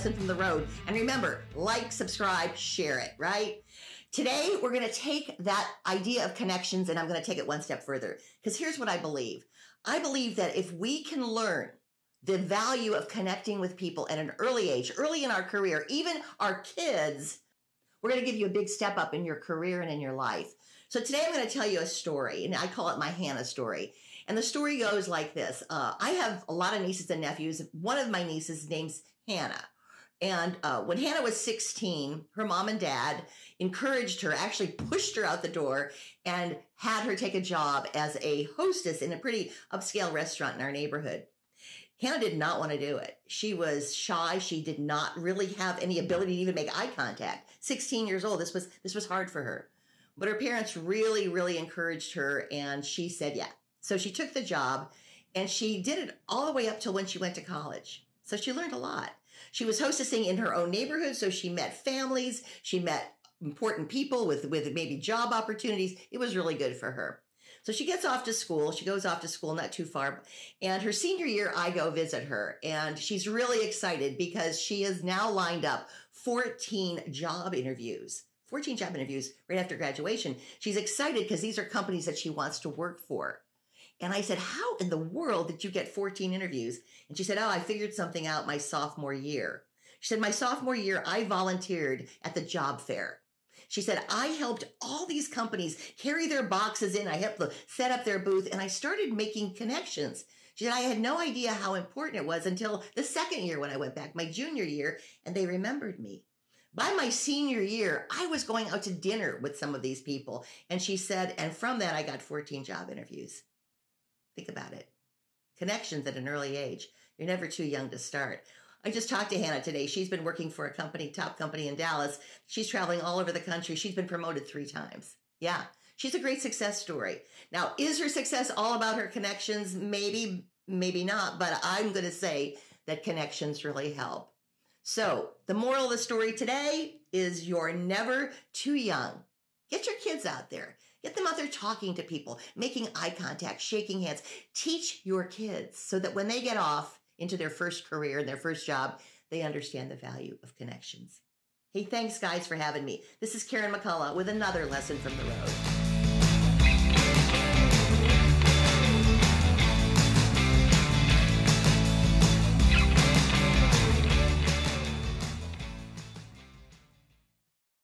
lesson from the road. And remember, like, subscribe, share it, right? Today, we're going to take that idea of connections and I'm going to take it one step further. Because here's what I believe I believe that if we can learn the value of connecting with people at an early age, early in our career, even our kids, we're going to give you a big step up in your career and in your life. So today I'm going to tell you a story, and I call it my Hannah story. And the story goes like this uh, I have a lot of nieces and nephews. One of my nieces name's Hannah. And uh, when Hannah was 16, her mom and dad encouraged her, actually pushed her out the door and had her take a job as a hostess in a pretty upscale restaurant in our neighborhood. Hannah did not want to do it. She was shy. She did not really have any ability to even make eye contact. 16 years old. This was, this was hard for her. But her parents really, really encouraged her and she said, yeah. So she took the job and she did it all the way up till when she went to college. So she learned a lot. She was hostessing in her own neighborhood, so she met families, she met important people with, with maybe job opportunities. It was really good for her. So she gets off to school. She goes off to school not too far. And her senior year, I go visit her. And she's really excited because she has now lined up 14 job interviews. 14 job interviews right after graduation. She's excited because these are companies that she wants to work for. And I said, How in the world did you get 14 interviews? And she said, Oh, I figured something out my sophomore year. She said, My sophomore year, I volunteered at the job fair. She said, I helped all these companies carry their boxes in. I helped them set up their booth and I started making connections. She said, I had no idea how important it was until the second year when I went back, my junior year, and they remembered me. By my senior year, I was going out to dinner with some of these people. And she said, and from that, I got 14 job interviews. Think about it. Connections at an early age. You're never too young to start. I just talked to Hannah today. She's been working for a company, top company in Dallas. She's traveling all over the country. She's been promoted three times. Yeah. She's a great success story. Now, is her success all about her connections? Maybe, maybe not, but I'm going to say that connections really help. So the moral of the story today is you're never too young. Get your kids out there. Get them out there talking to people, making eye contact, shaking hands. Teach your kids so that when they get off into their first career and their first job, they understand the value of connections. Hey, thanks guys for having me. This is Karen McCullough with another lesson from the road.